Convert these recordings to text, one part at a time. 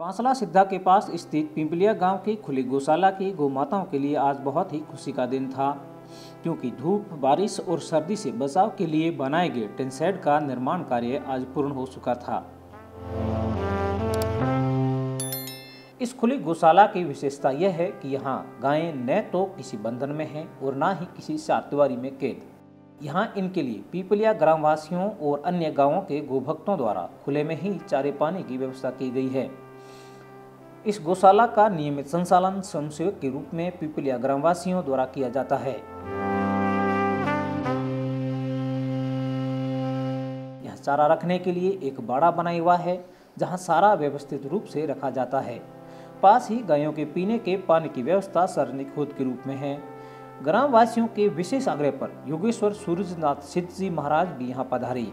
पांसला सिद्धा के पास स्थित पिंपलिया गाँव की खुली गौशाला की गौ माताओं के लिए आज बहुत ही खुशी का दिन था, क्योंकि धूप, बारिश और सर्दी से बचाव के लिए बनाए गए टेंसेड का निर्माण कार्य आज पूर्ण हो चुका था। इस खुली गौशाला की विशेषता यह है कि यहाँ गायें न तो किसी बंधन में हैं और न ही किसी चारदीवारी में कैद। यहाँ इनके लिए पीपलिया ग्रामवासियों और अन्य गाँवों के गोभक्तों द्वारा खुले में ही चारे पानी की व्यवस्था की गई है। इस गौशाला का नियमित संचालन स्वयंसेवक के रूप में पिपलिया ग्रामवासियों द्वारा किया जाता है। यह चारा रखने के लिए एक बाड़ा बनाया हुआ है, जहाँ सारा व्यवस्थित रूप से रखा जाता है। पास ही गायों के पीने के पानी की व्यवस्था सार्वजनिक खोद के रूप में है। ग्रामवासियों के विशेष आग्रह पर योगेश्वर सूरजनाथ सिद्ध जी महाराज भी यहाँ पधारे।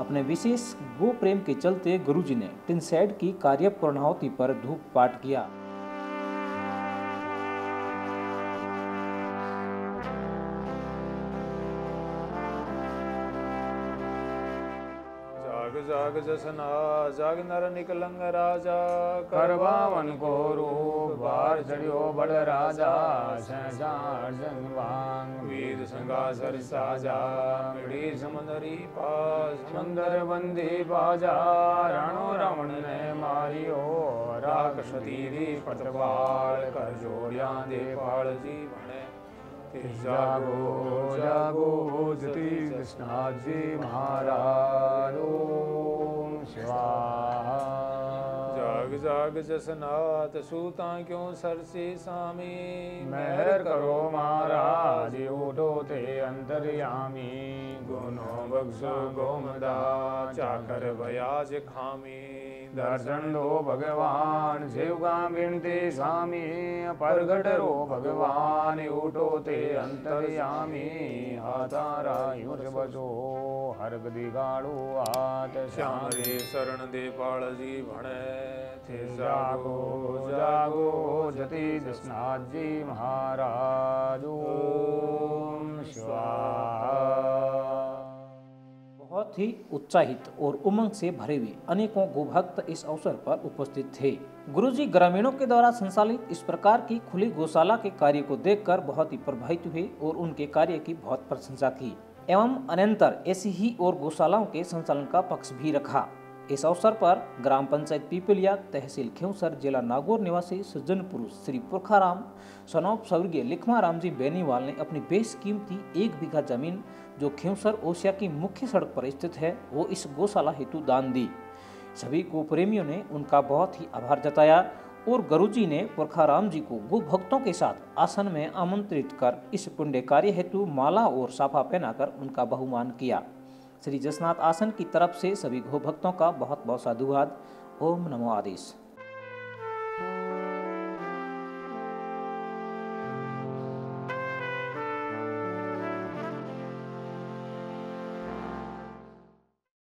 अपने विशेष गो प्रेम के चलते गुरुजी ने टिनसेड की कार्य पूर्णाहुति पर धूप पाठ किया। जाग जसना जाग नर निकलंग राजा करवावन को रूप बार चढ़ियो बड़ राजा जंगवांग वीर संगासर साजा मिड़ी समंदरी पास। समंदर बंदी बाजा राणो रावण ने मारियो राक्षस पटवाल कर जोड़िया दे पाल जी भणे। जागो जागो जति कृष्णा जी महाराज। शिवा जाग जाग जसनाथ सूता क्यों सरसी सामी? मेहर करो महाराज उठो ते अंतर्यामी। गुनो बख्शो गोमदा चाकर बयाज खामी। दर्शन दो भगवान शिवगा विनती स्वामी प्रगट रो भगवान उठो ते अंतर्यामी। हाथारा युष बचो हर दिगाड़ो आत श्याम रे शरण दे पाल जी भणे। जागो जागो जति महाराज। बहुत ही उत्साहित और उमंग से भरे हुए अनेकों गोभक्त इस अवसर पर उपस्थित थे। गुरुजी ग्रामीणों के द्वारा संचालित इस प्रकार की खुली गौशाला के कार्य को देखकर बहुत ही प्रभावित हुए और उनके कार्य की बहुत प्रशंसा की। एवं अनंतर ऐसी ही और गौशालाओं के संचालन का पक्ष भी रखा। इस अवसर पर ग्राम पंचायत पीपलिया तहसील खेवसर जिला नागौर निवासी सज्जन पुरुष श्री पुरखाराम, सनौप स्वर्गीय लिखमा राम जी बेनीवाल ने अपनी बेशकीमती एक बीघा ज़मीन जो खेवसर ओसिया की मुख्य सड़क पर स्थित है, वो इस गौशाला हेतु दान दी। सभी गो प्रेमियों ने उनका बहुत ही आभार जताया और गुरुजी ने पुरखाराम जी को गो भक्तों के साथ आसन में आमंत्रित कर इस पुण्य कार्य हेतु माला और साफा पहनाकर उनका बहुमान किया। श्री जसनाथ आसन की तरफ़ से सभी गो भक्तों का बहुत बहुत साधुवाद। ओम नमो आदेश।